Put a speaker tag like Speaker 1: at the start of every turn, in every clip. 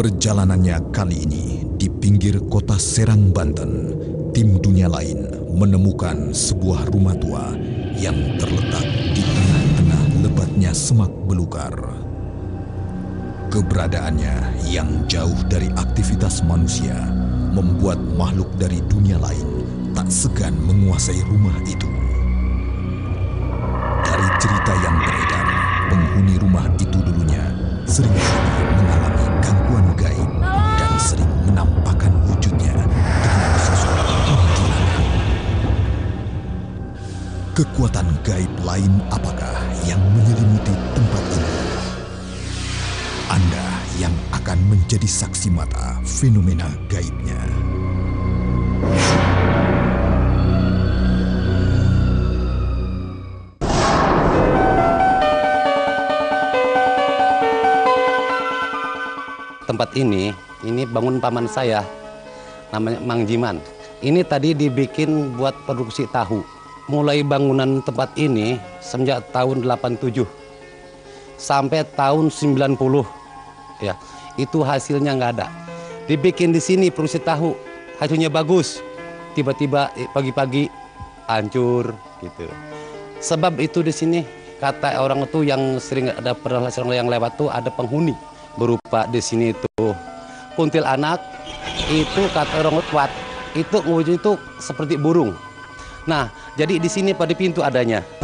Speaker 1: Perjalanannya kali ini di pinggir kota Serang, Banten, tim dunia lain menemukan sebuah rumah tua yang terletak di tengah-tengah lebatnya semak belukar. Keberadaannya yang jauh dari aktivitas manusia membuat makhluk dari dunia lain tak segan menguasai rumah itu. Dari cerita yang beredar, penghuni rumah itu dulunya sering gangguan gaib dan sering menampakkan wujudnya dengan sosok kuntilanak. Kekuatan gaib lain apakah yang menyelimuti tempat ini? Anda yang akan menjadi saksi mata fenomena gaibnya.
Speaker 2: Tempat ini, ini bangun paman saya, namanya Mang Jiman. Ini tadi dibikin buat produksi tahu. Mulai bangunan tempat ini sejak tahun 87 sampai tahun 90 ya itu hasilnya nggak ada. Dibikin di sini produksi tahu hasilnya bagus. Tiba-tiba eh, pagi-pagi hancur gitu. Sebab itu di sini kata orang itu yang sering ada pernah yang lewat tuh ada penghuni berupa di sini itu kuntilanak itu kata orang kuat itu wujud itu seperti burung. Nah, jadi di sini pada pintu adanya.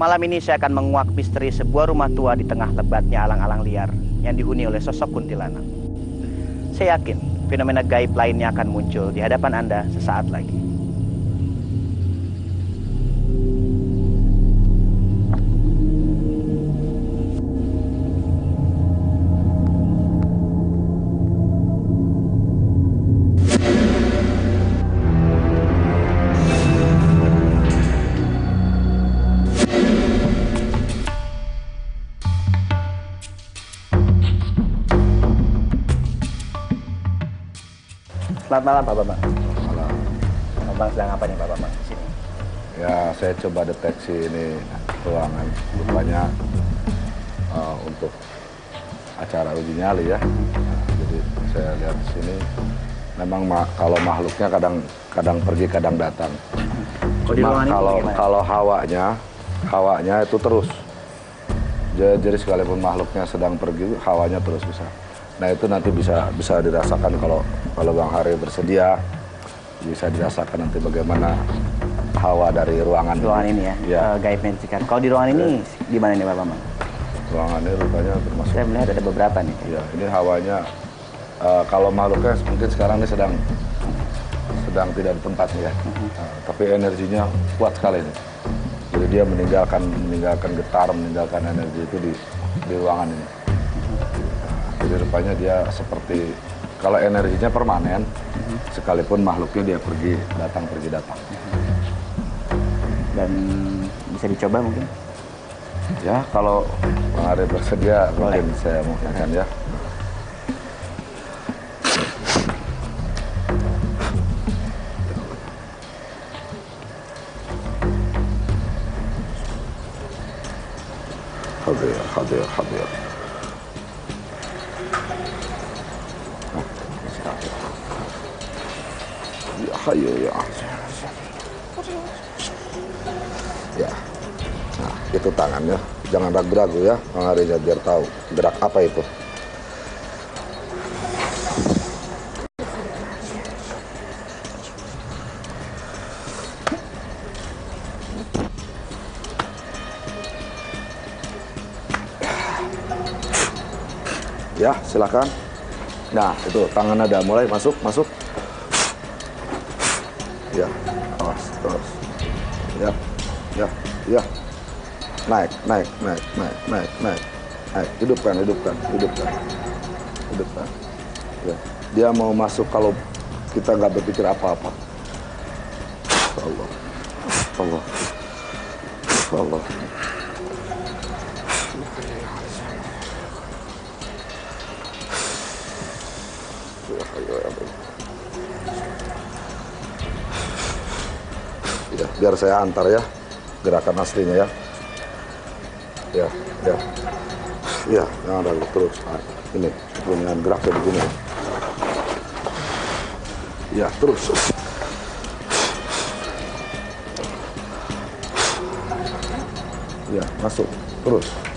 Speaker 3: Malam ini saya akan menguak misteri sebuah rumah tua di tengah lebatnya alang-alang liar yang dihuni oleh sosok kuntilanak. Saya yakin fenomena gaib lainnya akan muncul di hadapan Anda sesaat lagi. Selamat malam Pak Bambang.
Speaker 4: Malam.
Speaker 3: Pak Bambang sedang apa nih Pak Bambang di sini?
Speaker 4: Ya, saya coba deteksi ini ruangan. Rupanya uh, untuk acara uji nyali ya. Nah, jadi saya lihat di sini memang ma kalau makhluknya kadang kadang pergi kadang datang.
Speaker 3: Kalau di
Speaker 4: Cuma kalau
Speaker 3: bagaimana?
Speaker 4: kalau hawanya hawanya itu terus. Ja- Jadi sekalipun makhluknya sedang pergi, hawanya terus bisa. Nah itu nanti bisa bisa dirasakan kalau kalau Bang Hari bersedia bisa dirasakan nanti bagaimana hawa dari ruangan
Speaker 3: Di ruangan ini ya,
Speaker 4: Ya.
Speaker 3: eh, gaib mensikan. Kalau di ruangan ini di mana nih Pak Bambang?
Speaker 4: Ruangan ini rupanya termasuk.
Speaker 3: Saya melihat ada beberapa nih.
Speaker 4: Ya, ini hawanya eh, kalau makhluknya mungkin sekarang ini sedang sedang tidak di tempat ya. Nah, tapi energinya kuat sekali nih. Jadi dia meninggalkan meninggalkan getar, meninggalkan energi itu di di ruangan ini. Jadi rupanya dia seperti kalau energinya permanen, sekalipun makhluknya dia pergi datang pergi datang.
Speaker 3: Dan bisa dicoba mungkin?
Speaker 4: Ya kalau Bang Ari bersedia
Speaker 3: Boleh.
Speaker 4: mungkin saya mungkinkan ya. Hadir, hadir, hadir. Nah, Hayo ya. Ya. Nah, itu tangannya. Jangan ragu-ragu ya, Bang Arinya biar tahu gerak apa itu. Ya, silakan. Nah, itu tangannya udah mulai masuk, masuk. terus ya ya ya naik naik naik naik naik naik. Naik hidupkan hidupkan hidupkan. Hidupkan. Ya. Dia mau masuk kalau kita nggak berpikir apa-apa. Allah Allah Allah Ya, biar saya antar ya gerakan aslinya ya. Ya, ya. Ya, yang ada terus. Nah, ini dengan geraknya begini. Ya, terus. Ya, masuk. Terus.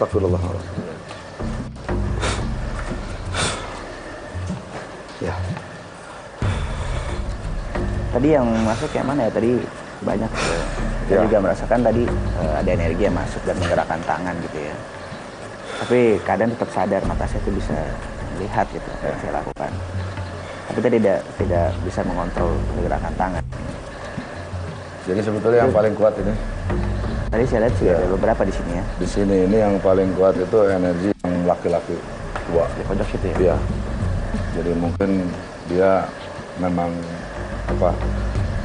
Speaker 4: Astagfirullahaladzim. Ya.
Speaker 3: Tadi yang masuk yang mana ya? Tadi banyak. eh, Saya
Speaker 4: Ya.
Speaker 3: juga merasakan tadi eh, ada energi yang masuk dan menggerakkan tangan gitu ya. Tapi kadang tetap sadar mata saya itu bisa melihat gitu apa yang saya lakukan. Tapi tadi tidak tidak bisa mengontrol pergerakan tangan.
Speaker 4: Jadi sebetulnya yang paling kuat ini
Speaker 3: Tadi saya lihat sudah
Speaker 4: Ya.
Speaker 3: ada beberapa di sini ya.
Speaker 4: di sini ini yang paling kuat itu energi yang laki-laki tua.
Speaker 3: Di pojok situ ya.
Speaker 4: Iya. Jadi mungkin dia memang apa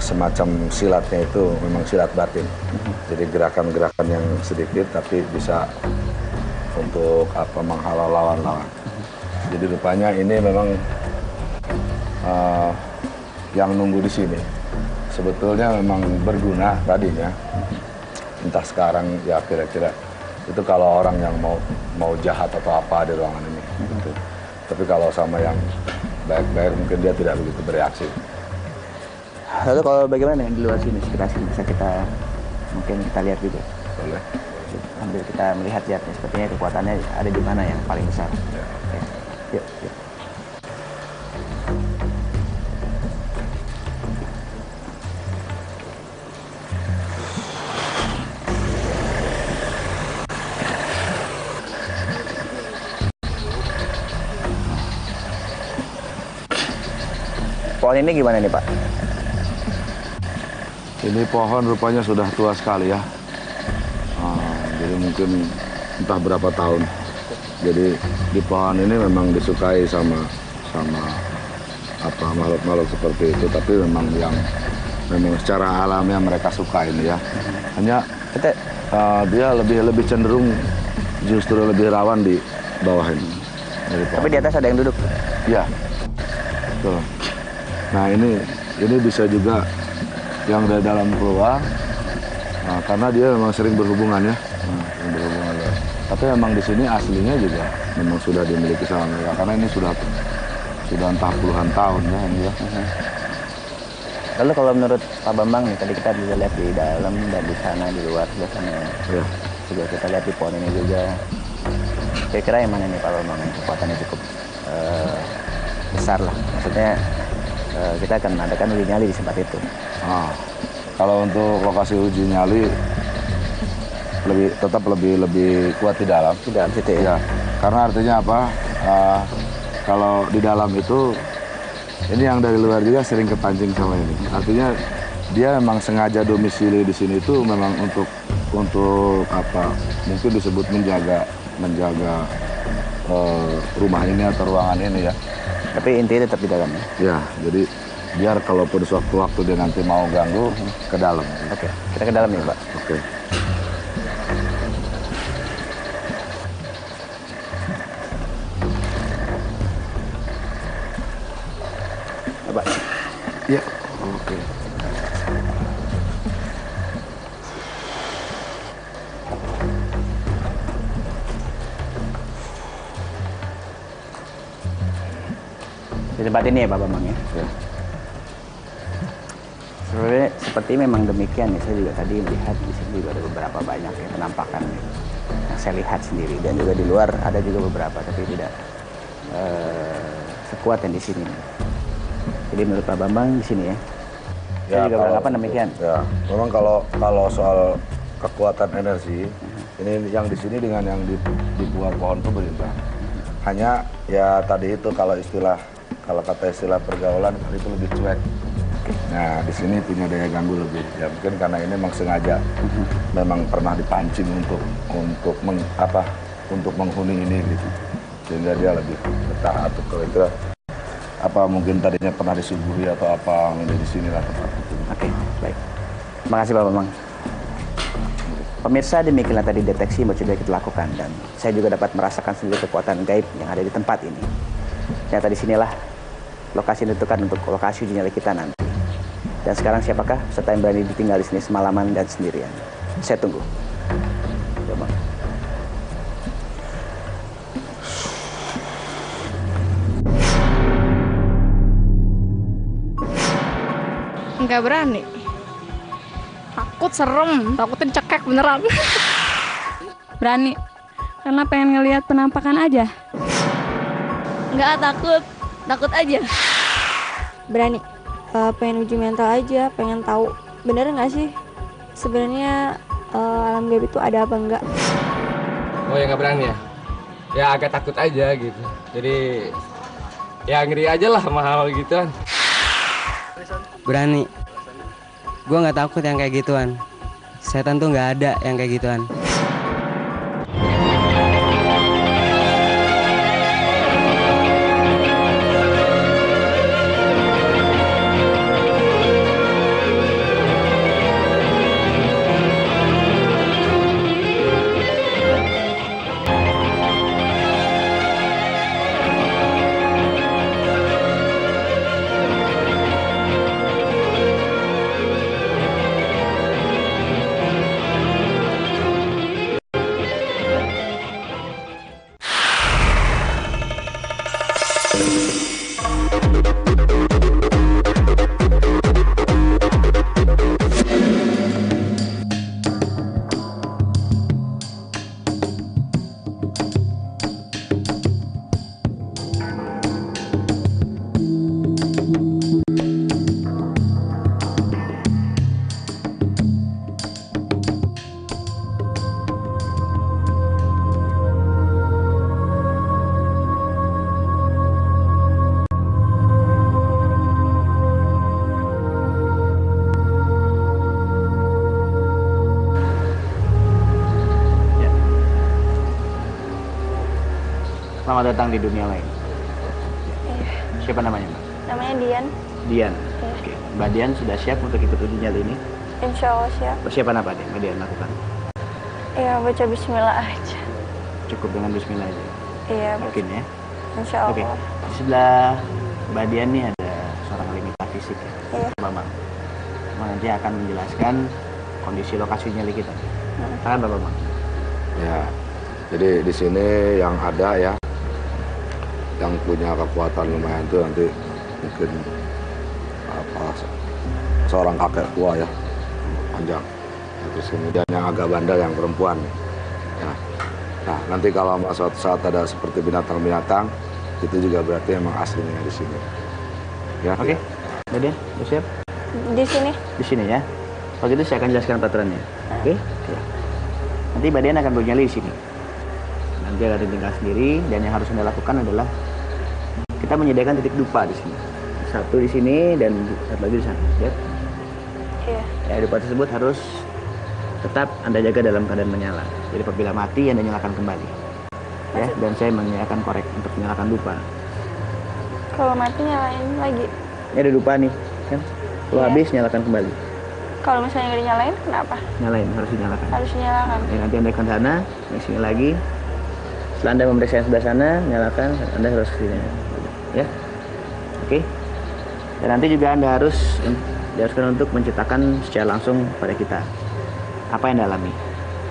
Speaker 4: semacam silatnya itu memang silat batin. Jadi gerakan-gerakan yang sedikit tapi bisa untuk apa menghalau lawan-lawan. Jadi rupanya ini memang eh, yang nunggu di sini sebetulnya memang berguna tadinya. Entah sekarang ya kira-kira itu kalau orang yang mau mau jahat atau apa di ruangan ini. gitu. Tapi kalau sama yang baik-baik mungkin dia tidak begitu bereaksi.
Speaker 3: Lalu kalau bagaimana yang di luar sini sekitar sini bisa kita mungkin kita lihat juga.
Speaker 4: Boleh?
Speaker 3: Sambil kita melihat-lihat nih, sepertinya kekuatannya ada di mana yang paling besar.
Speaker 4: Ya.
Speaker 3: Oke. Yuk, yuk. Pohon ini gimana nih Pak?
Speaker 4: Ini pohon rupanya sudah tua sekali ya. Ah, jadi mungkin entah berapa tahun. Jadi di pohon ini memang disukai sama sama apa makhluk-makhluk seperti itu. Tapi memang yang memang secara alamiah mereka suka ini ya. Hanya ah, dia lebih lebih cenderung justru lebih rawan di bawah ini.
Speaker 3: Tapi di atas ada yang duduk.
Speaker 4: Ya, betul. Nah ini ini bisa juga yang dari dalam keluar, nah, karena dia memang sering berhubungan ya, nah, sering berhubungan. ya. Tapi memang di sini aslinya juga memang sudah dimiliki sama mereka, karena ini sudah sudah entah puluhan tahun ya ini ya.
Speaker 3: Lalu kalau menurut Pak Bambang nih, tadi kita bisa lihat di dalam dan di sana, di luar, sana.
Speaker 4: Ya.
Speaker 3: Juga kita lihat di pohon ini juga. Kira-kira yang mana nih Pak Bambang yang kekuatannya cukup eh, besar lah. Maksudnya eh, kita akan adakan uji nyali di tempat itu.
Speaker 4: Nah, kalau untuk lokasi uji nyali lebih tetap lebih lebih kuat di dalam.
Speaker 3: Di dalam situ ya.
Speaker 4: Ya, karena artinya apa? eh, kalau di dalam itu ini yang dari luar juga sering kepancing sama ini. Artinya dia memang sengaja domisili di sini itu memang untuk untuk apa? Mungkin disebut menjaga menjaga eh, rumah ini atau ruangan ini ya.
Speaker 3: Tapi intinya tetap di dalam ya.
Speaker 4: Ya, jadi biar kalaupun suatu waktu dia nanti mau ganggu ke dalam.
Speaker 3: Oke, kita ke dalam nih Pak.
Speaker 4: Oke.
Speaker 3: Coba.
Speaker 4: Ya,
Speaker 3: Di tempat ini ya Pak Bambang ya.
Speaker 4: Ya.
Speaker 3: Sebenarnya seperti memang demikian ya. Saya juga tadi melihat di sini juga ada beberapa banyak ya penampakan yang saya lihat sendiri dan juga di luar ada juga beberapa tapi tidak eh, sekuat yang di sini. Jadi menurut Pak Bambang di sini ya. Saya juga
Speaker 4: kalau-
Speaker 3: beranggapan demikian.
Speaker 4: Ya, memang kalau kalau soal kekuatan energi, ini yang di sini dengan yang di, di luar pohon pemerintah. Hanya ya tadi itu kalau istilah kalau kata istilah pergaulan itu lebih cuek. Nah, di sini punya daya ganggu lebih. Ya mungkin karena ini memang sengaja memang pernah dipancing untuk untuk meng, apa untuk menghuni ini gitu. Sehingga dia lebih betah atau kira-kira apa mungkin tadinya pernah disuguhi atau apa di sinilah tempat itu.
Speaker 3: Oke, baik. Terima kasih Pak Bambang. Pemirsa demikianlah tadi deteksi yang sudah kita lakukan dan saya juga dapat merasakan sendiri kekuatan gaib yang ada di tempat ini. Ternyata di sinilah lokasi yang ditentukan untuk lokasi uji nyali kita nanti. Dan sekarang siapakah peserta yang berani ditinggal di sini semalaman dan sendirian? Saya tunggu. Bambang.
Speaker 5: Nggak berani. Takut serem, takutnya cekek beneran.
Speaker 6: Berani. Karena pengen ngelihat penampakan aja.
Speaker 5: Nggak takut, takut aja.
Speaker 7: Berani Eh, pengen uji mental aja pengen tahu bener nggak sih sebenarnya eh, alam gaib itu ada apa enggak
Speaker 8: Oh ya nggak berani ya? Ya agak takut aja gitu. Jadi ya ngeri aja lah sama hal gituan.
Speaker 9: Berani. Gue nggak takut yang kayak gituan. Setan tuh nggak ada yang kayak gituan.
Speaker 3: Datang di dunia lain. Siapa namanya Mbak?
Speaker 7: namanya Dian
Speaker 3: Dian. Oke, Mbak Dian sudah siap untuk ikut uji nyali ini?
Speaker 7: insya Allah siap
Speaker 3: Persiapan apa nih Mbak Dian lakukan?
Speaker 7: iya baca Bismillah aja
Speaker 3: Cukup dengan Bismillah aja.
Speaker 7: iya
Speaker 3: Yakin ya?
Speaker 7: insya
Speaker 3: Oke.
Speaker 7: Allah
Speaker 3: Di sebelah Mbak Dian nih ada seorang limita fisik ya.
Speaker 7: Iya.
Speaker 3: Bambang. Bang nanti akan menjelaskan kondisi lokasi nyali kita. Silakan Pak Bambang.
Speaker 4: Ya, jadi di sini yang ada ya, yang punya kekuatan lumayan tuh nanti mungkin apa se- seorang kakek tua ya, panjang. Nah, Terus kemudian yang agak bandel yang perempuan. Ya. Nah, nanti kalau suatu saat ada seperti binatang-binatang, itu juga berarti emang aslinya di sini. Ya.
Speaker 3: Oke. Mbak Dian, udah siap?
Speaker 7: di sini
Speaker 3: Di sini ya. Kalau gitu saya akan jelaskan peraturannya. Oke? Ya. Nanti Mbak Dian akan bernyali di sini. Nanti ada tinggal sendiri dan yang harus Anda lakukan adalah kita menyediakan titik dupa di sini. Satu di sini dan satu lagi di sana. Ya.
Speaker 7: iya
Speaker 3: Ya, dupa tersebut harus tetap Anda jaga dalam keadaan menyala. Jadi apabila mati Anda nyalakan kembali. Ya, dan saya menyalakan korek untuk menyalakan dupa.
Speaker 7: kalau mati nyalain lagi
Speaker 3: Ini ada dupa nih, kan? Kalau
Speaker 7: Iya.
Speaker 3: habis nyalakan kembali.
Speaker 7: kalau misalnya nggak dinyalain kenapa
Speaker 3: Nyalain, harus dinyalakan.
Speaker 7: harus dinyalakan
Speaker 3: Ya, nanti anda ke sana, yang sini lagi. Setelah anda memeriksa yang sebelah sana, nyalakan, anda harus ke sini. Ya, oke. Dan nanti juga anda harus diharuskan untuk menceritakan secara langsung pada kita apa yang anda alami.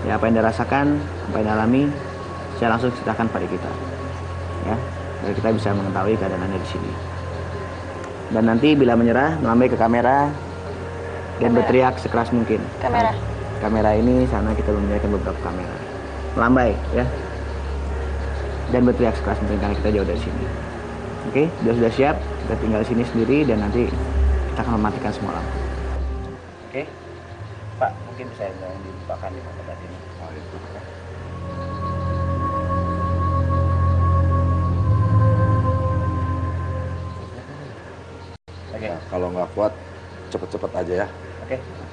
Speaker 3: Ya, apa yang anda rasakan, apa yang anda alami, secara langsung ceritakan pada kita. Ya, agar kita bisa mengetahui keadaan anda di sini. Dan nanti bila menyerah, melambai ke kamera dan
Speaker 7: Kamera.
Speaker 3: berteriak sekeras mungkin.
Speaker 7: Kamera.
Speaker 3: Kamera ini sana kita menyediakan beberapa kamera. Melambai ya. Dan berteriak sekeras mungkin karena kita jauh dari sini. Oke, sudah sudah siap. Kita tinggal di sini sendiri dan nanti kita akan mematikan semua lampu. Oke, Pak, mungkin bisa yang dibukakan di tempat ini.
Speaker 4: Oh, itu.
Speaker 3: Oke,
Speaker 4: Nah, kalau nggak kuat, cepet-cepet aja ya.
Speaker 3: oke.
Speaker 7: La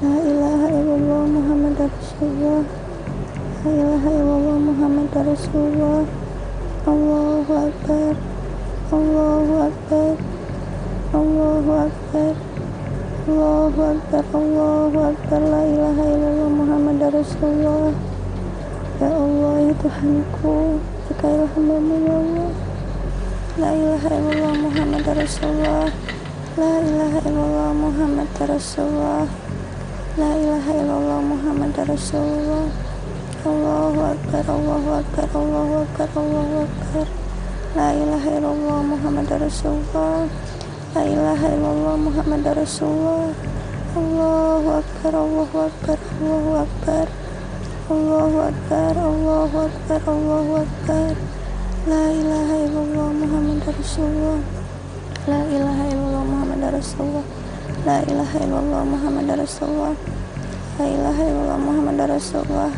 Speaker 7: La ilaha illallah Muhammad Rasulullah. Ya Allah, ya Tuhanku Berkailah hambamu ya Allah. La ilaha illallah Muhammad Rasulullah. La ilaha illallah Muhammad Rasulullah La ilaha illallah Muhammad Rasulullah. Allahu Akbar, Allahu Akbar, Allahu Akbar, Allahu Akbar. La ilaha illallah Muhammad Rasulullah. La ilaha illallah Muhammad Rasulullah. Allahu Akbar Allahu Akbar Allahu Akbar. Allahu Akbar Allahu Akbar Allahu Akbar. La ilaha illallah Muhammad Rasulullah. La ilaha illallah Muhammad Rasulullah La ilaha illallah Muhammad Rasulullah La ilaha illallah Muhammad Rasulullah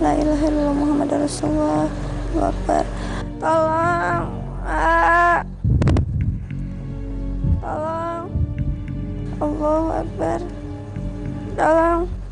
Speaker 7: La ilaha illallah Muhammad Rasulullah Akbar Tolong ah. Tolong. Allahu Akbar. Tolong.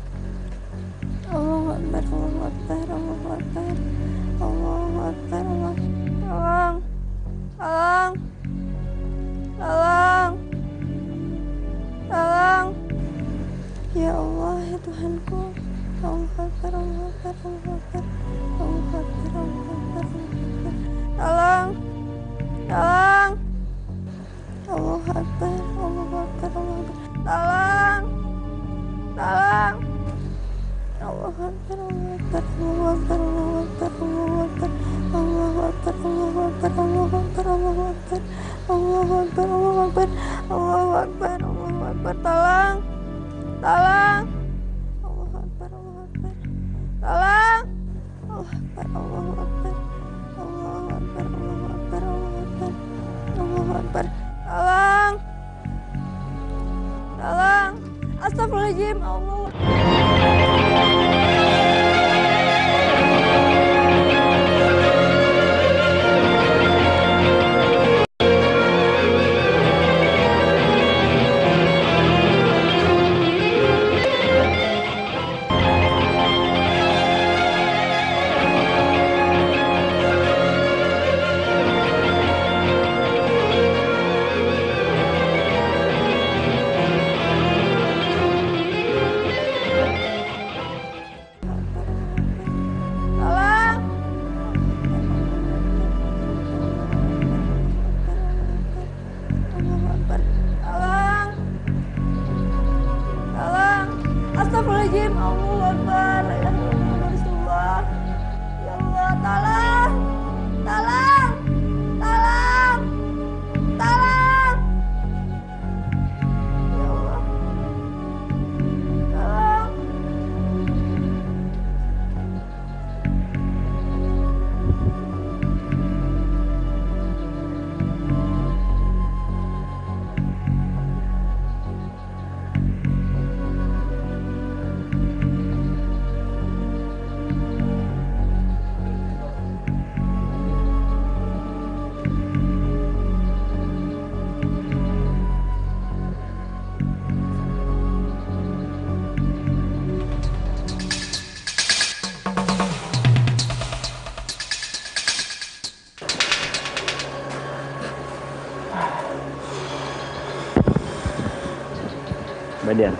Speaker 3: Mbak Dian.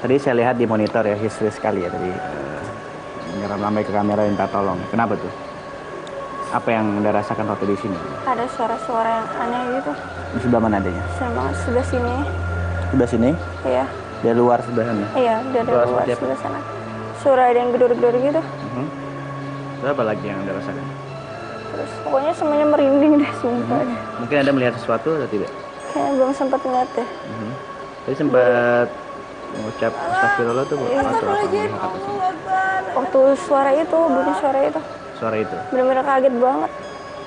Speaker 3: Tadi saya lihat di monitor ya history sekali ya tadi eh, nyeram ramai ke kamera minta tolong. Kenapa tuh? Apa yang anda rasakan waktu di sini?
Speaker 10: Ada suara-suara yang aneh gitu.
Speaker 3: Di sebelah mana adanya?
Speaker 10: Sama sebelah sini.
Speaker 3: Sebelah sini?
Speaker 10: Iya.
Speaker 3: Dari luar sebelah sana.
Speaker 10: Iya, dari luar
Speaker 3: apa?
Speaker 10: sebelah sana. Suara ada yang gedor-gedor gitu.
Speaker 3: Mhm. Terus apa lagi yang anda rasakan?
Speaker 10: Terus pokoknya semuanya merinding deh sumpah. deh.
Speaker 3: Mungkin anda melihat sesuatu atau tidak?
Speaker 10: Kayaknya belum sempat ngeliat deh.
Speaker 3: Mhm. Tadi sempat mengucap astagfirullah tuh
Speaker 10: Iya.
Speaker 3: waktu apa?
Speaker 10: Waktu suara itu, bunyi suara itu.
Speaker 3: Suara itu.
Speaker 10: Bener-bener kaget banget.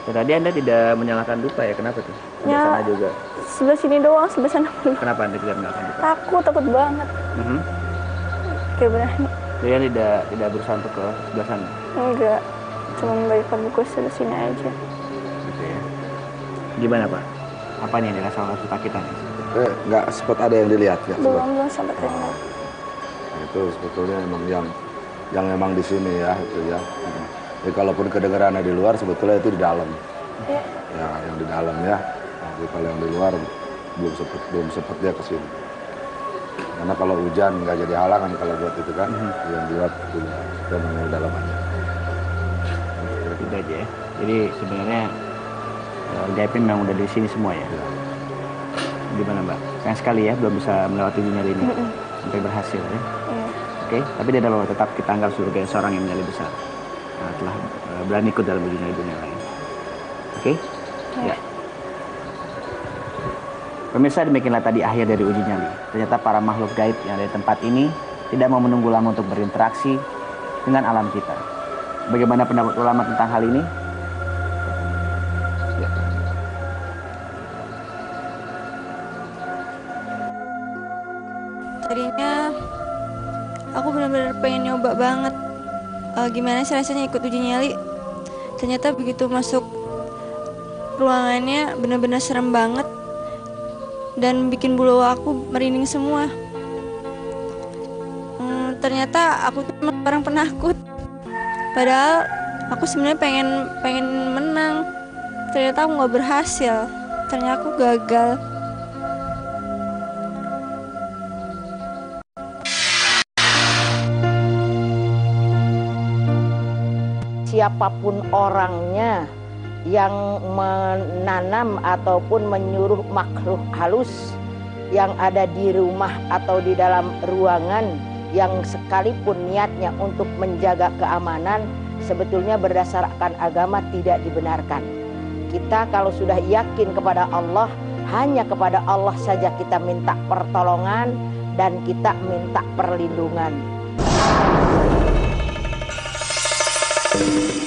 Speaker 3: Dan tadi anda tidak menyalakan dupa ya? Kenapa tuh?
Speaker 10: Ya.
Speaker 3: sana juga.
Speaker 10: Sebelah sini doang, sebelah sana belum.
Speaker 3: Kenapa anda tidak menyalakan dupa?
Speaker 10: Takut, takut banget.
Speaker 3: Mhm.
Speaker 10: Kayak berani.
Speaker 3: Jadi anda tidak tidak berusaha untuk ke sebelah sana.
Speaker 10: Enggak. Cuma membagikan buku sebelah sini aja.
Speaker 3: Gitu ya. Gimana pak? Apa nih yang dirasakan ketakutan?
Speaker 4: Eh, nggak sempat ada yang dilihat ya.
Speaker 10: Belum, belum sempat ngeliat.
Speaker 4: itu sebetulnya memang yang yang memang di sini ya itu ya. Jadi kalaupun kedengarannya di luar sebetulnya itu di dalam.
Speaker 10: Iya.
Speaker 4: Ya, yang di dalam ya. Jadi kalau yang di luar belum sempat belum sempat dia ke sini. Karena kalau hujan nggak jadi halangan kalau buat itu kan. Yang buat itu memang yang di dalam aja.
Speaker 3: Itu aja ya. Jadi sebenarnya eh, gaibnya memang udah di sini semua ya. Gimana mbak? Sayang sekali ya belum bisa melewati dunia ini sampai berhasil ya.
Speaker 10: Iya.
Speaker 3: Oke, tapi dia adalah tetap kita anggap sebagai seorang yang menyali besar. Nah, telah eh, berani ikut dalam dunia dunia lain. Oke? Ya. Pemirsa demikianlah tadi akhir dari uji nyali. Ternyata para makhluk gaib yang ada di tempat ini tidak mau menunggu lama untuk berinteraksi dengan alam kita. Bagaimana pendapat ulama tentang hal ini?
Speaker 7: Nyoba banget eh, gimana sih rasanya ikut uji nyali. Ternyata begitu masuk ruangannya benar-benar serem banget dan bikin bulu aku merinding semua. Hmm, ternyata aku tuh orang penakut. Padahal aku sebenarnya pengen pengen menang. Ternyata aku nggak berhasil. Ternyata aku gagal.
Speaker 11: Siapa pun orangnya yang menanam ataupun menyuruh makhluk halus yang ada di rumah atau di dalam ruangan yang sekalipun niatnya untuk menjaga keamanan sebetulnya berdasarkan agama tidak dibenarkan. Kita kalau sudah yakin kepada Allah hanya kepada Allah saja kita minta pertolongan dan kita minta perlindungan.
Speaker 3: Thank you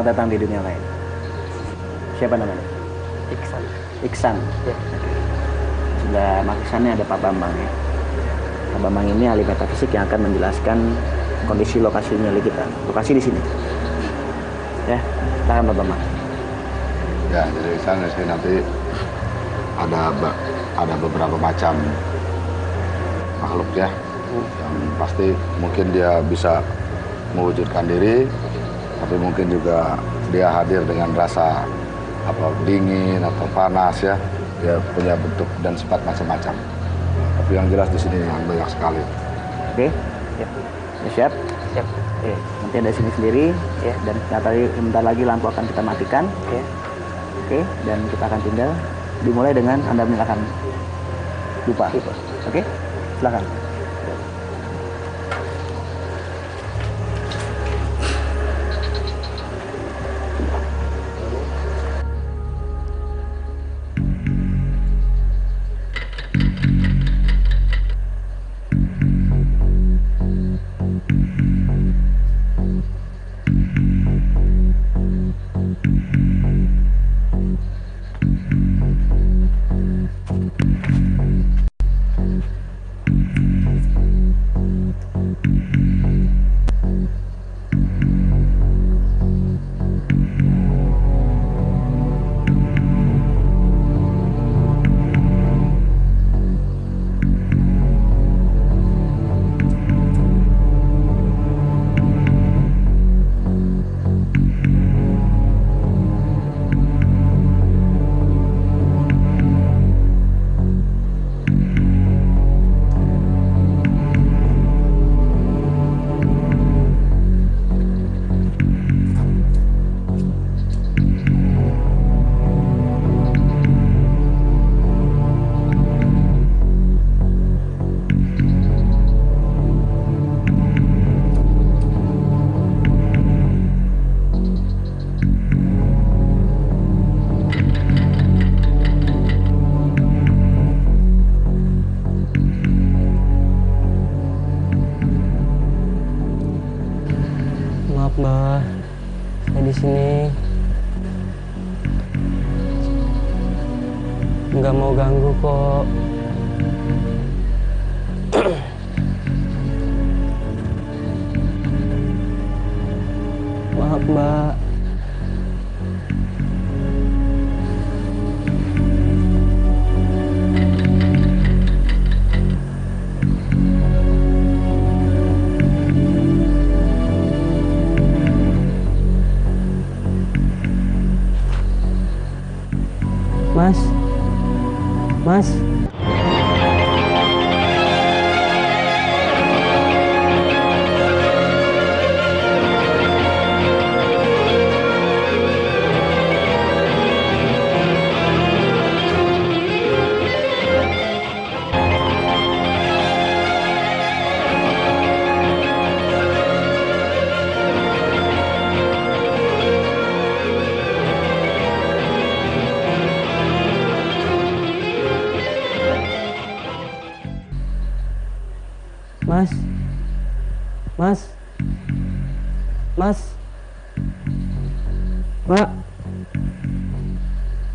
Speaker 3: Selamat datang di dunia lain. Siapa namanya? Iksan. Iksan. Ya. Sudah makisannya ada Pak Bambang ya. Pak Bambang ini ahli metafisik yang akan menjelaskan kondisi lokasi nyali kita. Lokasi di sini. Ya, silakan Pak Bambang.
Speaker 4: Ya, jadi di sana sih nanti ada be- ada beberapa macam makhluk ya. Yang pasti mungkin dia bisa mewujudkan diri, tapi mungkin juga dia hadir dengan rasa apa dingin atau panas ya. Dia punya bentuk dan sifat macam-macam. Tapi yang jelas di sini yang banyak sekali.
Speaker 3: Oke? Ya. Ya, siap? Siap. Oke, nanti ada sini sendiri ya dan tadi sebentar lagi lampu akan kita matikan ya. Oke, dan kita akan tinggal dimulai dengan Anda menyalakan lupa. Oke? Silakan.
Speaker 9: Di sini. Nggak mau ganggu kok. Maaf, Mbak. Mas.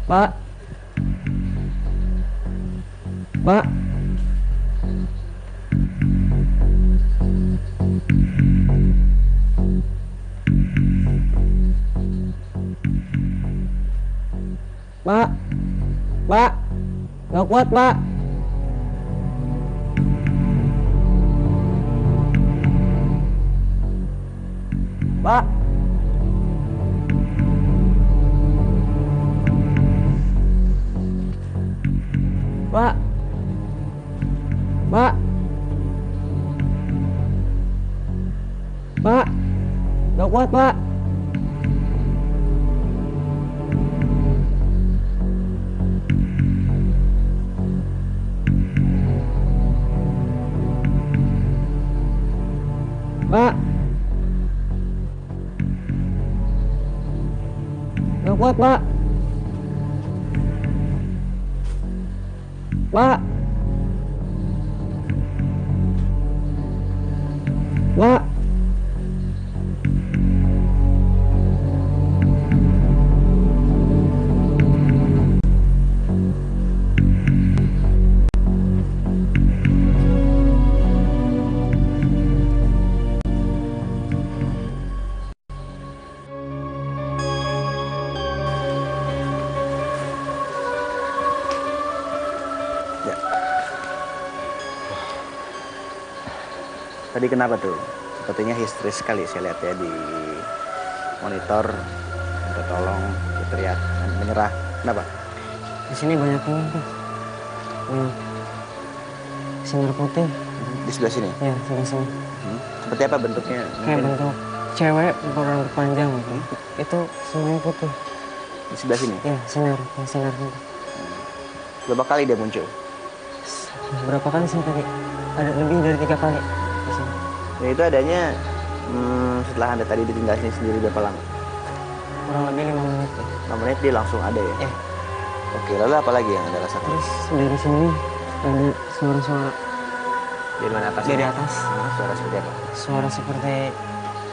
Speaker 9: Pak. Pak. Pak. Pak. Gak kuat, Pak. Pak. Pak. Pak. Pak. Gak kuat, Pak. Pak. Gak kuat, Pak.
Speaker 3: Tadi kenapa tuh? Sepertinya histeris sekali saya lihat ya di monitor. Minta tolong, teriak, dan menyerah. Kenapa?
Speaker 9: Di sini banyak tuh. Banyak sinar putih.
Speaker 3: Di sebelah sini?
Speaker 9: Ya, sebelah sini.
Speaker 3: Hmm. Seperti apa bentuknya?
Speaker 9: Kayak
Speaker 3: Mungkin
Speaker 9: bentuk cewek berambut panjang gitu. Itu semuanya putih.
Speaker 3: Di sebelah sini?
Speaker 9: Ya, sinar, ya, sinar putih.
Speaker 3: Berapa kali dia muncul?
Speaker 9: Berapa kali sih tadi? Ada lebih dari tiga kali.
Speaker 3: Ya itu adanya hmm, setelah anda tadi ditinggal sini sendiri berapa lama?
Speaker 9: Kurang lebih lima menit.
Speaker 3: 6 menit dia langsung ada ya?
Speaker 9: Eh.
Speaker 3: Oke, lalu apa lagi yang anda rasakan?
Speaker 9: Terus dari sini ada suara-suara
Speaker 3: Dari mana atas?
Speaker 9: dari atas.
Speaker 3: Ah, suara seperti apa?
Speaker 9: Suara seperti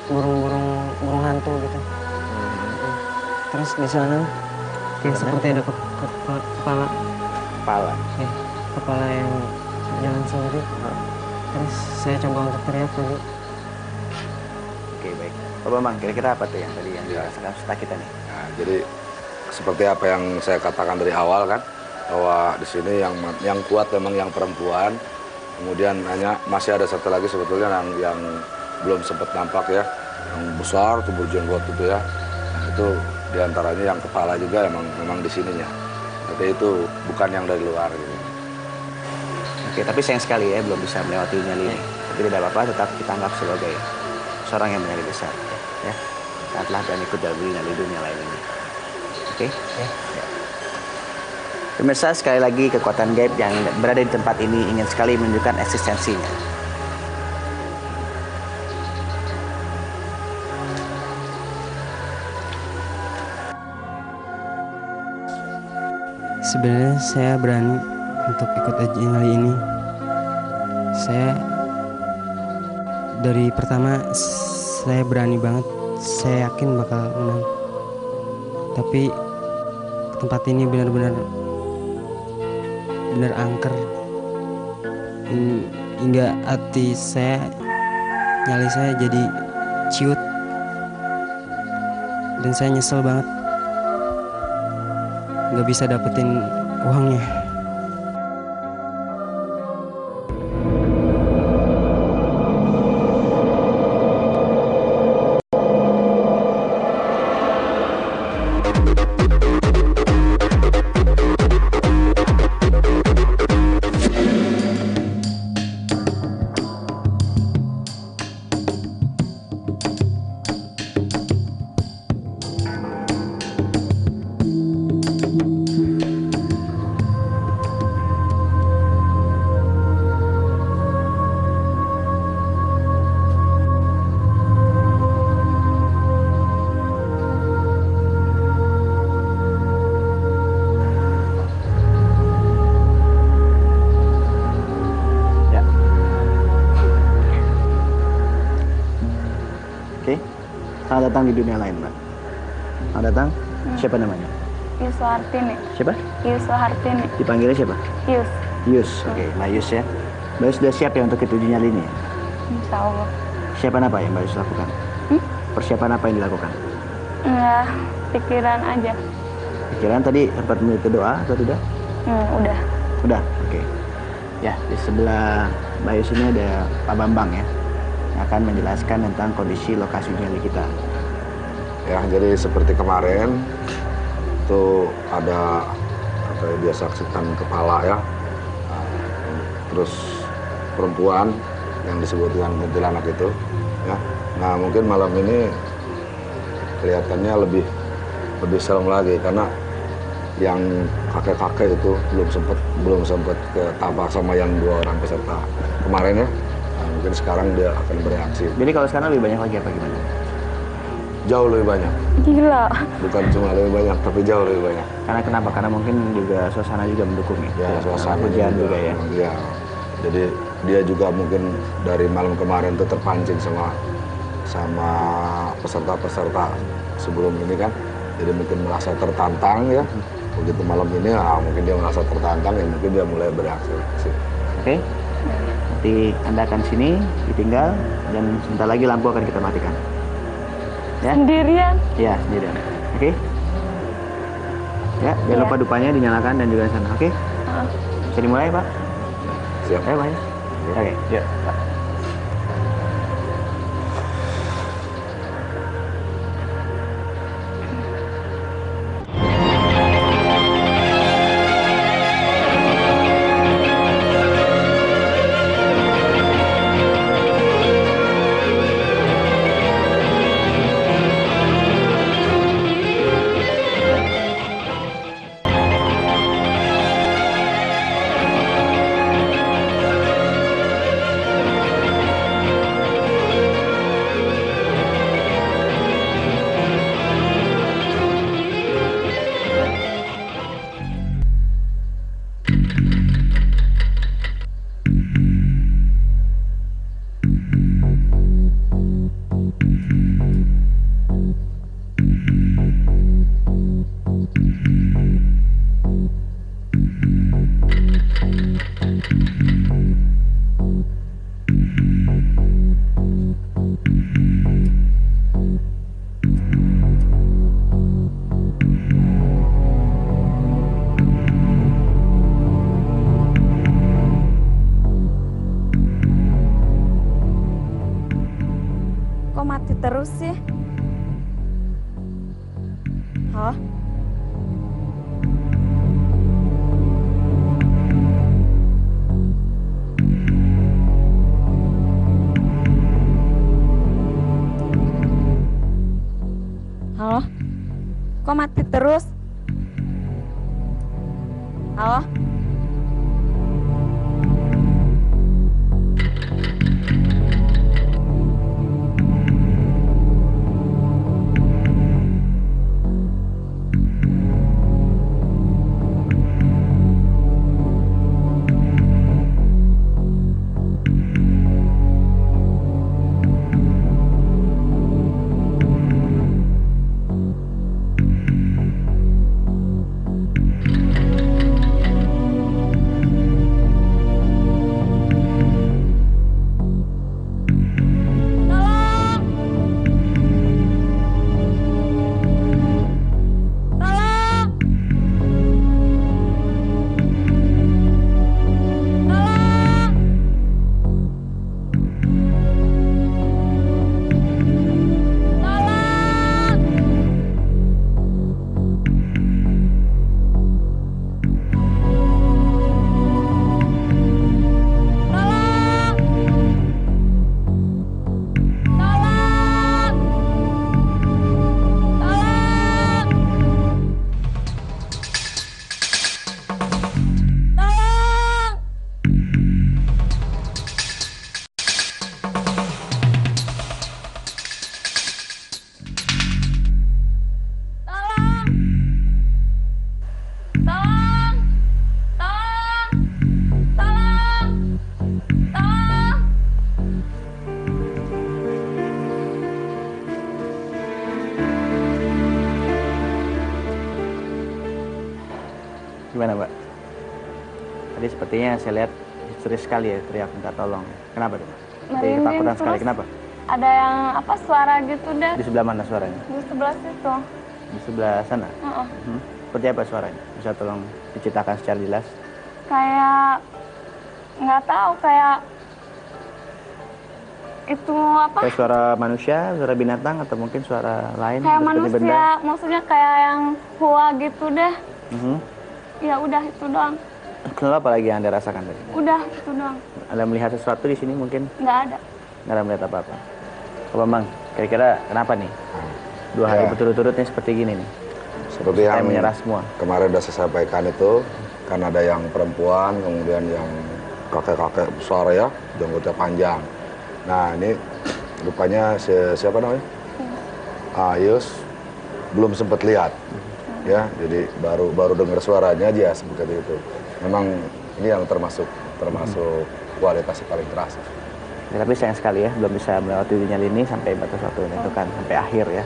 Speaker 9: burung-burung burung hantu gitu.
Speaker 3: Hmm.
Speaker 9: Terus di sana kayak seperti ada ke- ke- ke- kepala,
Speaker 3: Kepala.
Speaker 9: ya, kepala yang jalan sendiri. Terus saya coba untuk teriak tadi.
Speaker 3: Oke, baik. Pak Bambang, kira-kira apa tuh yang tadi yang dirasakan serta kita nih?
Speaker 4: Nah, jadi seperti apa yang saya katakan dari awal kan, bahwa di sini yang yang kuat memang yang perempuan. Kemudian hanya masih ada satu lagi sebetulnya yang yang belum sempat nampak ya, yang besar tubuh jenggot itu ya. Nah, itu di antaranya yang kepala juga emang memang di sininya. Tapi itu bukan yang dari luar gitu.
Speaker 3: Oke, tapi sayang sekali ya belum bisa melewati nyali ini. Tapi tidak apa-apa, tetap kita anggap sebagai seorang yang menyali besar. Ya, saatlah dan ikut dalam nyali dunia lain ini. Oke? Ya. Pemirsa, sekali lagi kekuatan gaib yang berada di tempat ini ingin sekali menunjukkan eksistensinya.
Speaker 9: Sebenarnya saya berani untuk ikut uji nyali ini. Saya dari pertama saya berani banget saya yakin bakal menang. Tapi tempat ini benar-benar benar angker. Hing- Hingga hati saya nyali saya jadi ciut dan saya nyesel banget nggak bisa dapetin uangnya
Speaker 3: Dipanggilnya siapa?
Speaker 5: Yus.
Speaker 3: Yus. Oke, Mbak Yus ya. Mbak Yus sudah siap ya untuk ketujuh nyali ini? ya?
Speaker 5: Insya Allah.
Speaker 3: Persiapan apa yang Mbak Yus lakukan? Persiapan apa yang dilakukan?
Speaker 5: Enggak, pikiran aja.
Speaker 3: Pikiran tadi sempat menuju doa atau tidak?
Speaker 5: Hmm, udah.
Speaker 3: Udah, oke. Ya, di sebelah Mbak Yus ini ada Pak Bambang ya. Yang akan menjelaskan tentang kondisi lokasi nyali kita.
Speaker 4: Ya, jadi seperti kemarin itu ada yang dia saksikan kepala ya. Terus perempuan yang disebut dengan kuntilanak itu ya. Nah, mungkin malam ini kelihatannya lebih lebih serem lagi karena yang kakek-kakek itu belum sempat belum sempat ketapak sama yang dua orang peserta kemarin ya. Nah, mungkin sekarang dia akan bereaksi.
Speaker 3: Jadi kalau sekarang lebih banyak lagi apa gimana?
Speaker 4: Jauh lebih banyak.
Speaker 5: Gila.
Speaker 4: Bukan cuma lebih banyak, tapi jauh lebih banyak.
Speaker 3: Karena kenapa? Karena mungkin juga suasana juga mendukung ya.
Speaker 4: Ya, suasana
Speaker 3: hujan juga, ya.
Speaker 4: Iya. Jadi dia juga mungkin dari malam kemarin tuh terpancing sama sama peserta-peserta sebelum ini kan. Jadi mungkin merasa tertantang ya. Begitu malam ini, ah, mungkin dia merasa tertantang ya mungkin dia mulai bereaksi.
Speaker 3: Oke. Nanti Anda akan sini ditinggal dan sebentar lagi lampu akan kita matikan. Ya.
Speaker 5: Sendirian.
Speaker 3: Iya, sendirian. Oke. Ya, jangan
Speaker 5: Iya.
Speaker 3: lupa dupanya dinyalakan dan juga di sana. Oke.
Speaker 5: Heeh.
Speaker 3: Bisa dimulai, Pak?
Speaker 4: Siap.
Speaker 3: Ayo, Pak. ya. Oke, yuk, Pak. Saya lihat histeris sekali ya teriak minta tolong. Kenapa tuh?
Speaker 5: Merinding
Speaker 3: ketakutan sekali. Kenapa?
Speaker 5: Ada yang apa suara gitu deh
Speaker 3: Di sebelah mana suaranya?
Speaker 5: di sebelah situ.
Speaker 3: Di sebelah sana.
Speaker 5: Heeh.
Speaker 3: Hmm. Seperti apa suaranya? Bisa tolong diceritakan secara jelas?
Speaker 5: Kayak nggak tahu kayak itu apa?
Speaker 3: Kayak suara manusia, suara binatang, atau mungkin suara lain?
Speaker 5: Kayak manusia,
Speaker 3: benda?
Speaker 5: maksudnya kayak yang hua gitu deh.
Speaker 3: Mhm.
Speaker 5: Ya udah itu doang.
Speaker 3: Lalu apa lagi yang Anda rasakan tadi?
Speaker 5: Udah itu doang.
Speaker 3: Anda melihat sesuatu di sini mungkin?
Speaker 5: Nggak ada.
Speaker 3: Nggak ada melihat apa-apa. Pak Bambang, kira-kira kenapa nih? Dua hari
Speaker 4: Ya.
Speaker 3: berturut-turut nih seperti gini nih.
Speaker 4: Seperti
Speaker 3: Saya
Speaker 4: yang
Speaker 3: menyerah semua.
Speaker 4: kemarin sudah saya sampaikan itu, kan ada yang perempuan, kemudian yang kakek-kakek besar ya, jenggotnya panjang. Nah ini rupanya si, siapa namanya? Ah, Yus belum sempat lihat, ya. Jadi baru baru dengar suaranya aja seperti itu. Memang ini yang termasuk termasuk kualitas paling terasa.
Speaker 3: Ya, tapi sayang sekali ya, belum bisa melewati dunia ini sampai batas waktu menentukan, sampai akhir ya.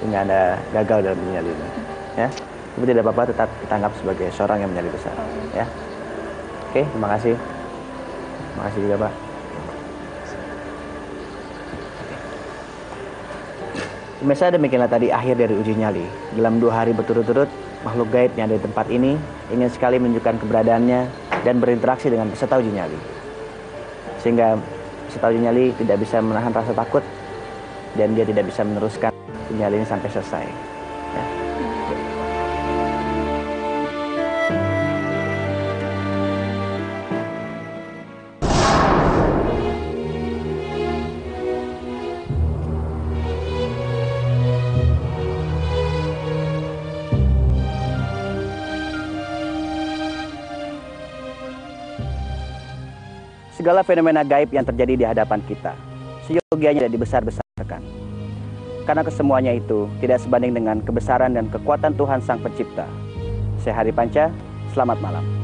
Speaker 3: Sehingga Anda gagal dalam dunia ini. Ya. Tapi tidak apa-apa, tetap kita anggap sebagai seorang yang menjadi besar. Ya. Oke, terima kasih. Terima kasih juga Pak. Pemirsa demikianlah tadi akhir dari uji nyali. Dalam dua hari berturut-turut, makhluk gaib yang ada di tempat ini ingin sekali menunjukkan keberadaannya dan berinteraksi dengan peserta uji nyali. Sehingga peserta uji nyali tidak bisa menahan rasa takut dan dia tidak bisa meneruskan uji nyali ini sampai selesai. Ya. Segala fenomena gaib yang terjadi di hadapan kita, seyogianya tidak dibesar-besarkan. Karena kesemuanya itu tidak sebanding dengan kebesaran dan kekuatan Tuhan Sang Pencipta. Saya Hari Panca, selamat malam.